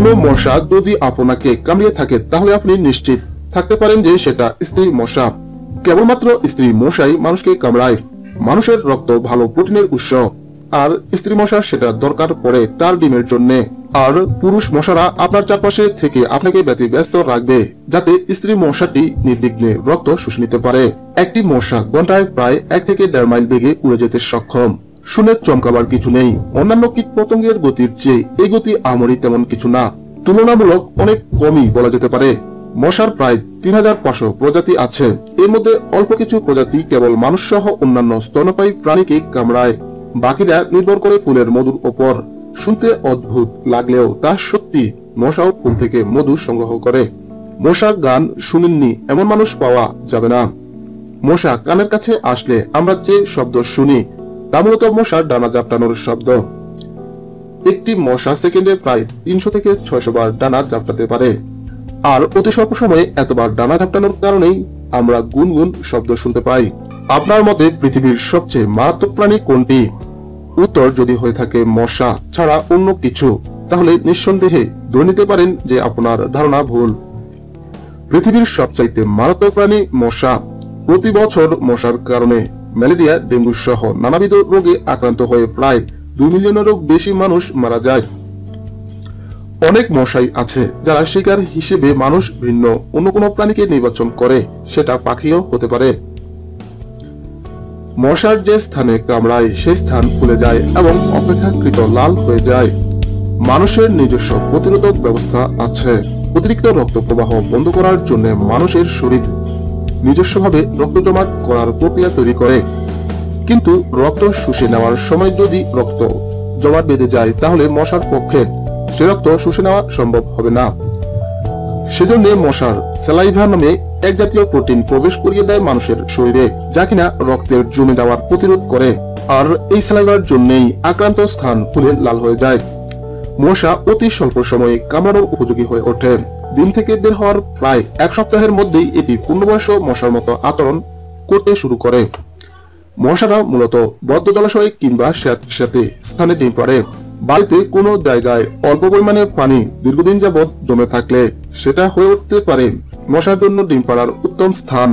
কোনো মশা যদি আপনাকে কামড়িয়ে থাকে, তাহলে আপনি নিশ্চিত থাকতে পারেন যে সেটা স্ত্রী মশা। কেবলমাত্র স্ত্রী মশাই মানুষকে কামড়ায়। মানুষের রক্ত ভালো প্রোটিনের উৎস। আর স্ত্রী মশা সেটা দরকার পড়ে তার ডিমের জন্য। আর পুরুষ মশারা আপনার চারপাশে থেকে আপনাকে ব্যতি ব্যস্ত রাখবে, যাতে স্ত্রী মশাটি নির্বিঘ্নে রক্ত শুষে নিতে পারে। একটি মশা ঘন্টায় প্রায় এক থেকে দেড় মাইল বেগে উড়ে যেতে সক্ষম। শুনে চমকাবার কিছু নেই। অন্যান্য কীট পতঙ্গের গতির চেয়ে এই গতি আমরি তেমন কিছু না। তুলনামূলক অনেক কমই বলা যেতে পারে। মশার প্রায় তিন হাজার পাঁচশো প্রজাতি আছে। এর মধ্যে অল্প কিছু প্রজাতি কেবল মানুষ সহ অন্যান্য স্তন্যপায়ী প্রাণীকে কামড়ায়। বাকিরা নির্ভর করে ফুলের মধুর ওপর। শুনতে অদ্ভুত লাগলেও তা সত্যি মশাও ফুল থেকে মধু সংগ্রহ করে। মশা গান শুনেননি, এমন মানুষ পাওয়া যাবে না। মশা কানের কাছে আসলে আমরা যে শব্দ শুনি তা মূলত মশার ডানা জাপটানোর শব্দ। একটি মশা সেকেন্ডে প্রায় তিনশো থেকে ছয়শো বার ডানা জাপটাতে পারে। আর অতি স্বল্প সময়ে এতবার ডানা ঝাপটানোর কারণেই আমরা গুনগুন শব্দ শুনতে পাই। আপনার মতে পৃথিবীর সবচেয়ে মারাত্মক প্রাণী কোনটি? উত্তর, যদি হয়ে থাকে মশা ছাড়া অন্য কিছু, তাহলে নিঃসন্দেহে ধরে নিতে পারেন যে আপনার ধারণা ভুল। পৃথিবীর সবচাইতে মারাত্মক প্রাণী মশা। প্রতি বছর মশার কারণে ম্যালেরিয়া, ডেঙ্গু সহ নানাবিধ রোগে আক্রান্ত হয়ে প্রায় দুই মিলিয়নেরও বেশি মানুষ মারা যায়। অনেক মশাই আছে যারা শিকার হিসেবে মানুষ ভিন্ন অন্য কোনো প্রাণীকে নির্বাচন করে, সেটা পাখিও হতে পারে। মশার যে স্থানে কামড়ায়, সেই স্থান ফুলে যায় এবং অপেক্ষাকৃত লাল হয়ে যায়। মানুষের নিজস্ব প্রতিরোধক ব্যবস্থা আছে। অতিরিক্ত রক্ত প্রবাহ বন্ধ করার জন্য মানুষের শরীর নিজস্বভাবে রক্ত জমা করার প্রক্রিয়া তৈরি করে। কিন্তু রক্ত শুষে নেওয়ার সময় যদি রক্ত জমাট বেঁধে যায়, তাহলে মশার পক্ষে সে রক্ত শুষে নেওয়া সম্ভব হবে না। সেজন্য মশার স্যালাইভা নামে এক জাতীয় প্রোটিন প্রবেশ করিয়ে দেয় মানুষের শরীরে, যা কিনা রক্তের জমে যাওয়ার প্রতিরোধ করে। আর এই স্যালাইভার জন্যই আক্রান্ত স্থান ফুলে লাল হয়ে যায়। মশা অতি স্বল্প সময়ে কামড়ানোর উপযোগী হয়ে ওঠে। ডিম থেকে বের হওয়ার প্রায় এক সপ্তাহের মধ্যেই এটি পূর্ণবয়স্ক মশার মতো আচরণ করতে শুরু করে। মশারা মূলত বদ্ধ জলাশয়ে কিংবা সাথে স্থানে ডিম পারে বাড়িতে কোনো জায়গায় অল্প পরিমাণে পানি দীর্ঘদিন যাবৎ জমে থাকলে সেটা হয়ে উঠতে পারে। মশার জন্য ডিম পাড়ার উত্তম স্থান